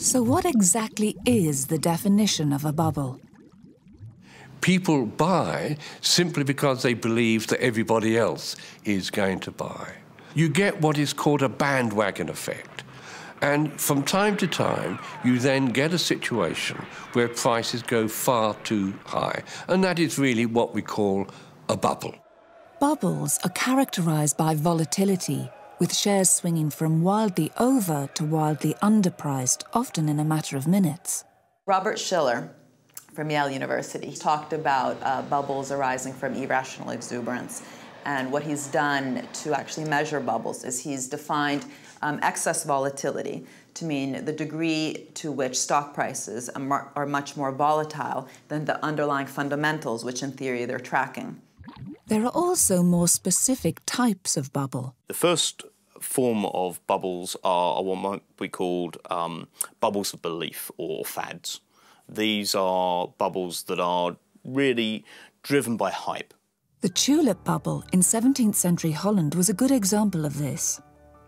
So what exactly is the definition of a bubble? People buy simply because they believe that everybody else is going to buy. You get what is called a bandwagon effect. And from time to time, you then get a situation where prices go far too high. And that is really what we call a bubble. Bubbles are characterized by volatility, with shares swinging from wildly over to wildly underpriced, often in a matter of minutes. Robert Shiller from Yale University talked about uh, bubbles arising from irrational exuberance. And what he's done to actually measure bubbles is he's defined um, excess volatility to mean the degree to which stock prices are much more volatile than the underlying fundamentals, which in theory they're tracking. There are also more specific types of bubble. The first form of bubbles are, what might be called um, bubbles of belief or fads. These are bubbles that are really driven by hype. The tulip bubble in 17th century Holland was a good example of this.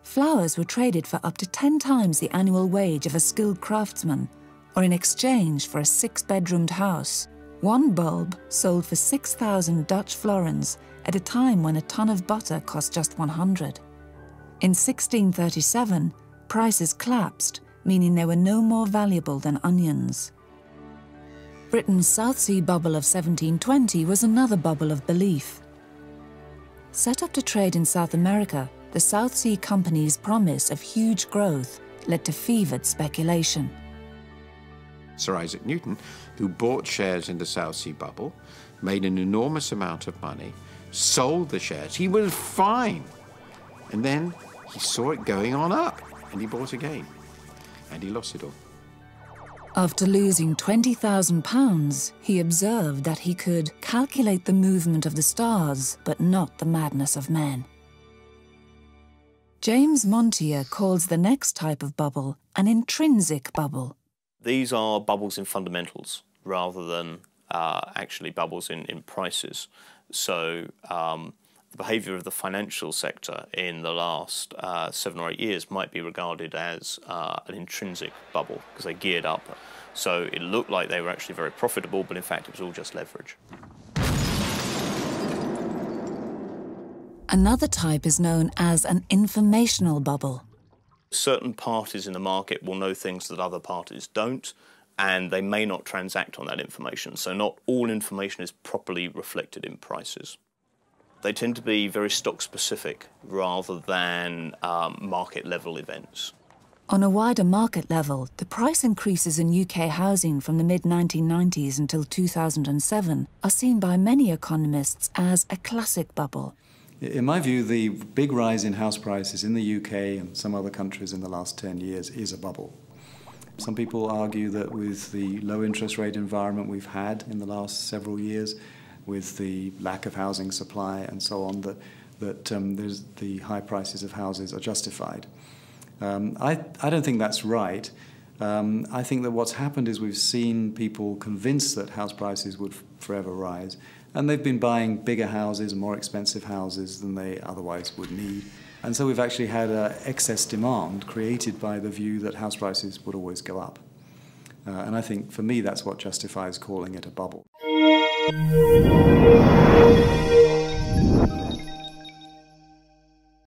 Flowers were traded for up to 10 times the annual wage of a skilled craftsman, or in exchange for a six-bedroomed house. One bulb sold for 6,000 Dutch florins at a time when a ton of butter cost just 100. In 1637, prices collapsed, meaning they were no more valuable than onions. Britain's South Sea bubble of 1720 was another bubble of belief. Set up to trade in South America, the South Sea Company's promise of huge growth led to fevered speculation. Sir Isaac Newton, who bought shares in the South Sea bubble, made an enormous amount of money, sold the shares. He was fine. And then he saw it going on up, and he bought again. And he lost it all. After losing £20,000, he observed that he could calculate the movement of the stars, but not the madness of men. James Montier calls the next type of bubble an intrinsic bubble. These are bubbles in fundamentals rather than uh, actually bubbles in, in prices. So um, the behaviour of the financial sector in the last uh, seven or eight years might be regarded as uh, an intrinsic bubble because they geared up. So it looked like they were actually very profitable, but in fact it was all just leverage. Another type is known as an informational bubble. Certain parties in the market will know things that other parties don't, and they may not transact on that information. So not all information is properly reflected in prices. They tend to be very stock specific rather than um, market level events. On a wider market level, the price increases in UK housing from the mid 1990s until 2007 are seen by many economists as a classic bubble. In my view, the big rise in house prices in the UK and some other countries in the last 10 years is a bubble. Some people argue that with the low interest rate environment we've had in the last several years, with the lack of housing supply and so on, that, that um, the high prices of houses are justified. Um, I, I don't think that's right. Um, I think that what's happened is we've seen people convinced that house prices would forever rise, and they've been buying bigger houses, more expensive houses than they otherwise would need. And so we've actually had uh, excess demand created by the view that house prices would always go up. Uh, and I think for me that's what justifies calling it a bubble.